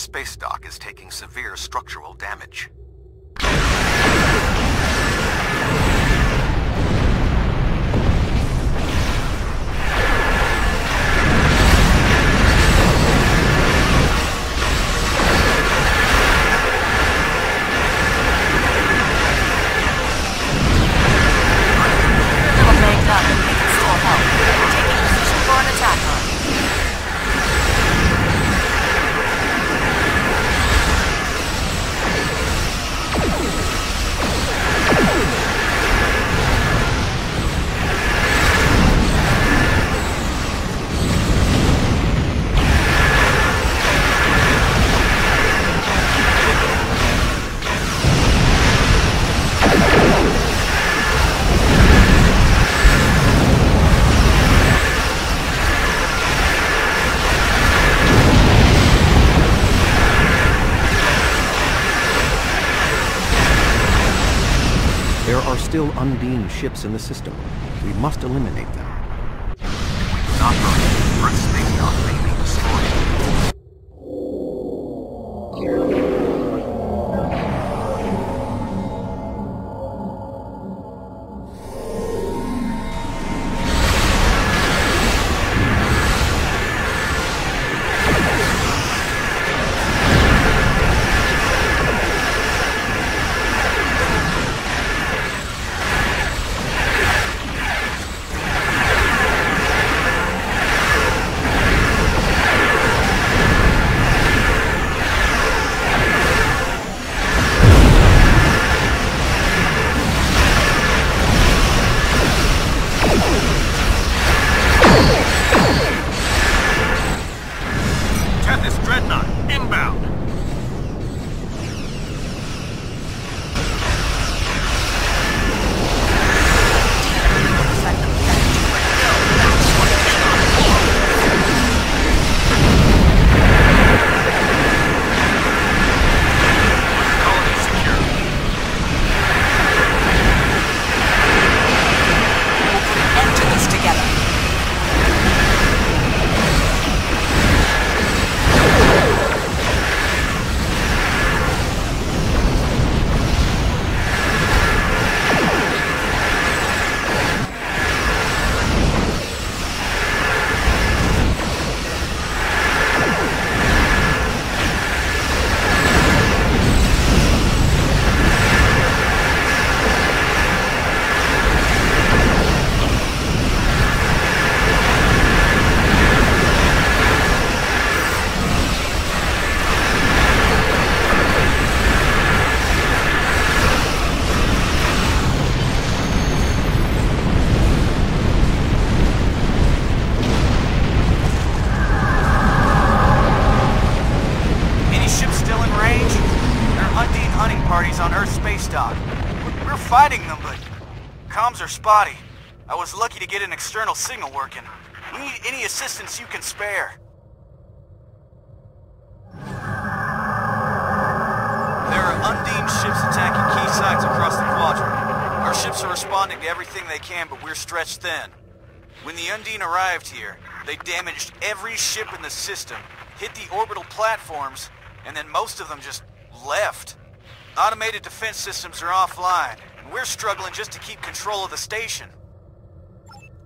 space dock is taking severe structural damage. Still ships in the system. We must eliminate them. Comms are spotty. I was lucky to get an external signal working. We need any assistance you can spare. There are Undine ships attacking key sites across the quadrant. Our ships are responding to everything they can, but we're stretched thin. When the Undine arrived here, they damaged every ship in the system, hit the orbital platforms, and then most of them just left. Automated defense systems are offline, we're struggling just to keep control of the station.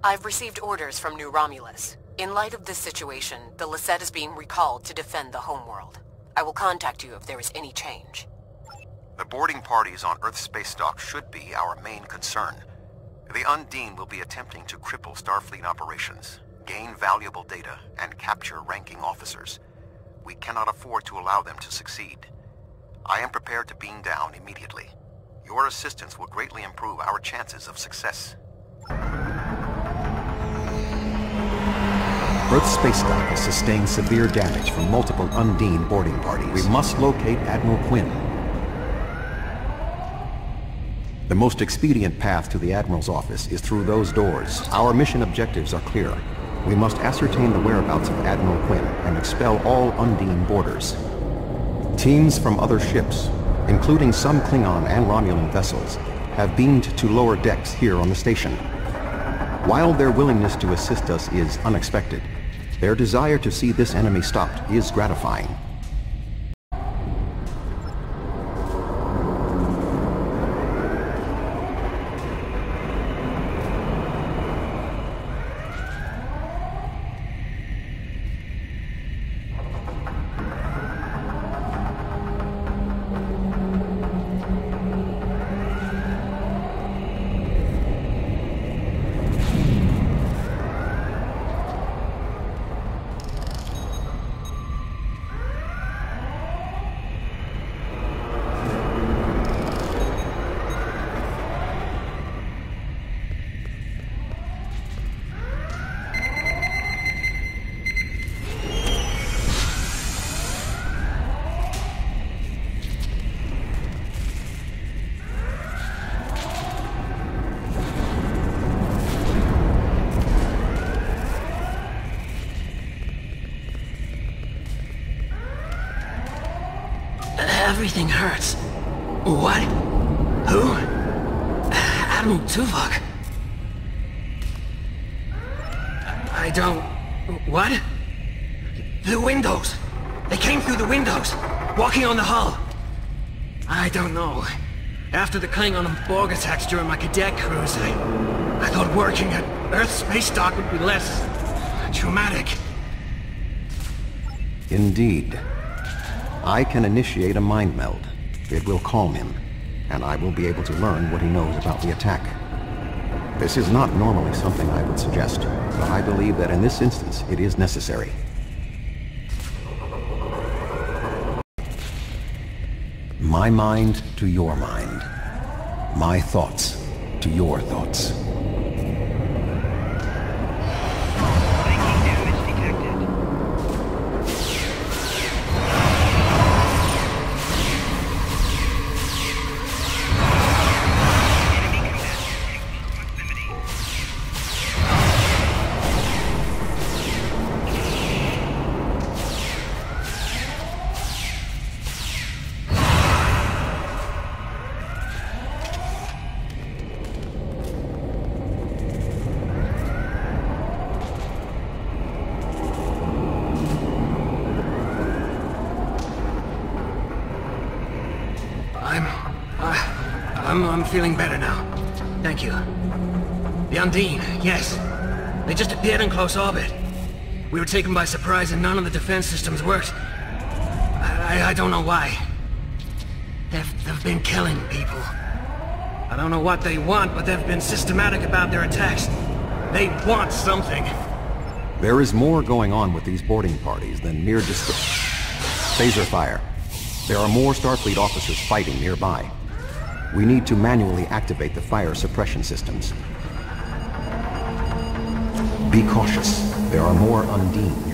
I've received orders from New Romulus. In light of this situation, the Lisette is being recalled to defend the homeworld. I will contact you if there is any change. The boarding parties on Earth space dock should be our main concern. The Undine will be attempting to cripple Starfleet operations, gain valuable data, and capture ranking officers. We cannot afford to allow them to succeed. I am prepared to beam down immediately. Your assistance will greatly improve our chances of success. Earth space dock has sustained severe damage from multiple Undine boarding parties. We must locate Admiral Quinn. The most expedient path to the Admiral's office is through those doors. Our mission objectives are clear. We must ascertain the whereabouts of Admiral Quinn and expel all Undine boarders. Teams from other ships, including some Klingon and Romulan vessels, have beamed to lower decks here on the station. While their willingness to assist us is unexpected, their desire to see this enemy stopped is gratifying. Everything hurts. What? Who? Admiral Tuvok. I don't... What? The windows! They came through the windows, walking on the hull. I don't know. After the Klingon and Borg attacks during my cadet cruise, I, I thought working at Earth Space Dock would be less... traumatic. Indeed. I can initiate a mind meld. It will calm him, and I will be able to learn what he knows about the attack. This is not normally something I would suggest, but I believe that in this instance it is necessary. My mind to your mind. My thoughts to your thoughts. I'm, I'm feeling better now. Thank you. The Undine, yes. They just appeared in close orbit. We were taken by surprise and none of the defense systems worked. I, I, I don't know why. They've, they've been killing people. I don't know what they want, but they've been systematic about their attacks. They want something. There is more going on with these boarding parties than mere dis- Phaser fire. There are more Starfleet officers fighting nearby. We need to manually activate the fire suppression systems. Be cautious. There are more Undine